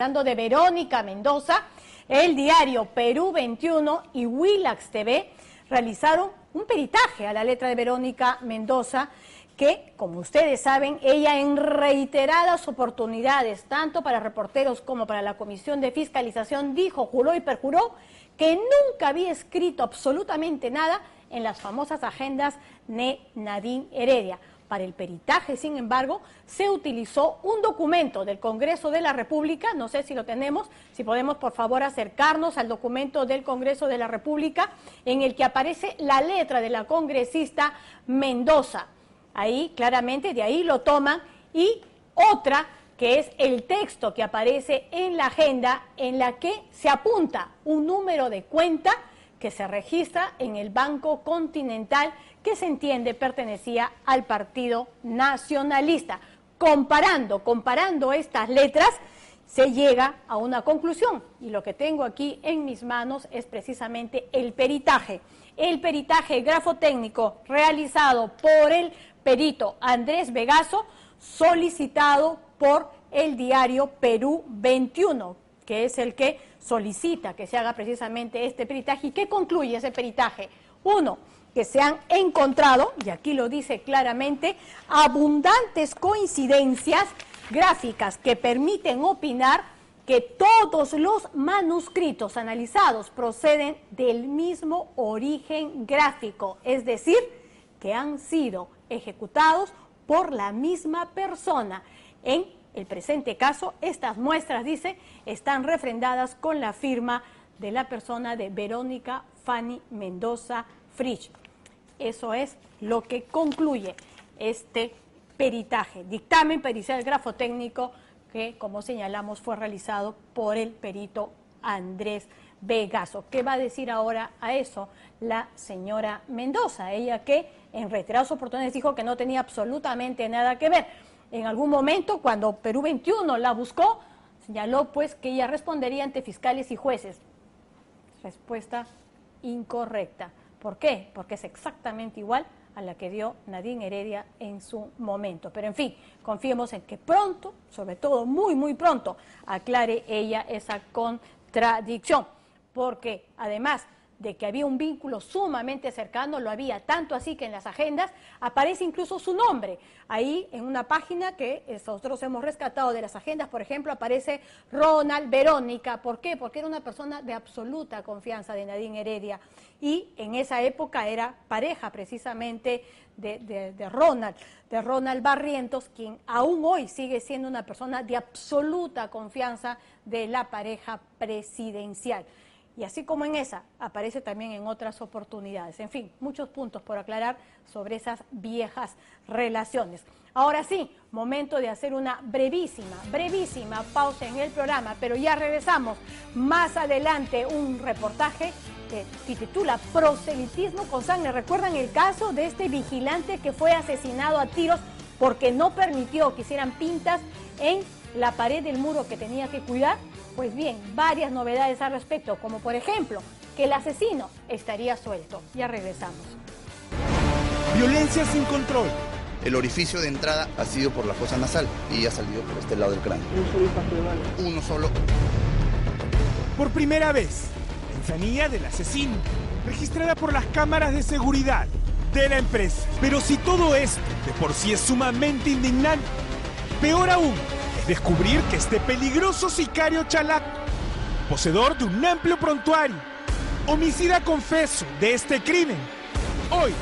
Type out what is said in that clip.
Hablando de Verónica Mendoza, el diario Perú 21 y Willax TV realizaron un peritaje a la letra de Verónica Mendoza que, como ustedes saben, ella en reiteradas oportunidades, tanto para reporteros como para la Comisión de Fiscalización, dijo, juró y perjuró que nunca había escrito absolutamente nada en las famosas agendas de Nadine Heredia. Para el peritaje, sin embargo, se utilizó un documento del Congreso de la República, no sé si lo tenemos, si podemos por favor acercarnos al documento del Congreso de la República, en el que aparece la letra de la congresista Mendoza. Ahí, claramente, de ahí lo toman, y otra que es el texto que aparece en la agenda en la que se apunta un número de cuenta que se registra en el Banco Continental que se entiende pertenecía al Partido Nacionalista. Comparando, comparando estas letras, se llega a una conclusión y lo que tengo aquí en mis manos es precisamente el peritaje. El peritaje grafotécnico realizado por el perito Andrés Vegaso, solicitado por el diario Perú 21, que es el que solicita que se haga precisamente este peritaje. ¿Y qué concluye ese peritaje? Uno, que se han encontrado, y aquí lo dice claramente, abundantes coincidencias gráficas que permiten opinar que todos los manuscritos analizados proceden del mismo origen gráfico, es decir, que han sido ejecutados por la misma persona. En el presente caso, estas muestras, dice, están refrendadas con la firma de la persona de Verónica Fanny Mendoza Frisch. Eso es lo que concluye este peritaje, dictamen pericial grafotécnico que, como señalamos, fue realizado por el perito Andrés Vegaso. ¿Qué va a decir ahora a eso la señora Mendoza? Ella que en reiteradas oportunidades dijo que no tenía absolutamente nada que ver. En algún momento, cuando Perú 21 la buscó, señaló pues que ella respondería ante fiscales y jueces. Respuesta incorrecta. ¿Por qué? Porque es exactamente igual a la que dio Nadine Heredia en su momento. Pero en fin, confiemos en que pronto, sobre todo muy, muy pronto, aclare ella esa contradicción. Porque además de que había un vínculo sumamente cercano, lo había, tanto así que en las agendas aparece incluso su nombre. Ahí en una página que nosotros hemos rescatado de las agendas, por ejemplo, aparece Ronald Verónica. ¿Por qué? Porque era una persona de absoluta confianza de Nadine Heredia y en esa época era pareja precisamente de, de Ronald, de Ronald Barrientos, quien aún hoy sigue siendo una persona de absoluta confianza de la pareja presidencial. Y así como en esa, aparece también en otras oportunidades. En fin, muchos puntos por aclarar sobre esas viejas relaciones. Ahora sí, momento de hacer una brevísima, brevísima pausa en el programa, pero ya regresamos. Más adelante un reportaje que titula Proselitismo con sangre. ¿Recuerdan el caso de este vigilante que fue asesinado a tiros porque no permitió que hicieran pintas en la pared del muro que tenía que cuidar? Pues bien, varias novedades al respecto, como por ejemplo que el asesino estaría suelto. Ya regresamos. Violencia sin control. El orificio de entrada ha sido por la fosa nasal y ha salido por este lado del cráneo. Uno solo. Por primera vez, la infamia del asesino, registrada por las cámaras de seguridad de la empresa. Pero si todo esto de por sí es sumamente indignante, peor aún descubrir que este peligroso sicario chalaco, poseedor de un amplio prontuario, homicida confeso de este crimen, hoy